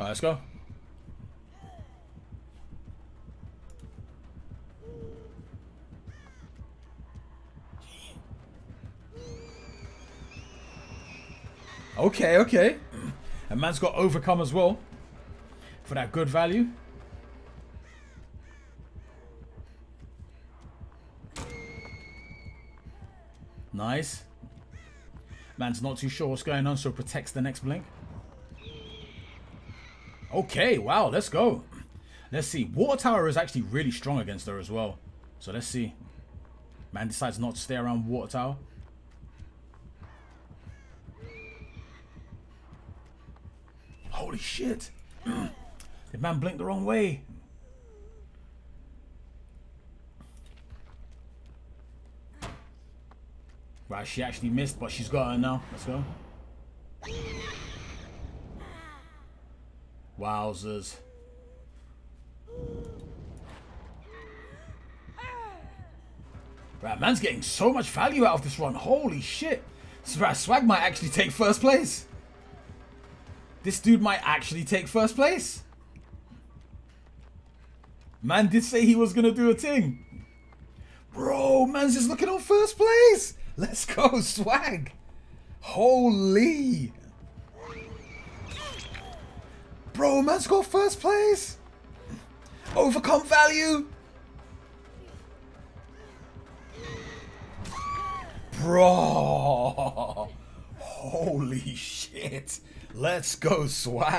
Alright, let's go. Okay, okay. And man's got overcome as well. For that good value. Nice. Man's not too sure what's going on, so protects the next blink. Okay, wow, let's go. Let's see. Water Tower is actually really strong against her as well. So let's see. Man decides not to stay around Water Tower. Holy shit. the man blinked the wrong way. Right, she actually missed, but she's got her now. Let's go. Wowzers. Right, man's getting so much value out of this run. Holy shit. Swag might actually take first place. This dude might actually take first place. Man did say he was going to do a thing. Bro, man's just looking on first place. Let's go, Swag. Holy. Bro, man's got first place. Overcome value. Bro. Holy shit. Let's go, Swag.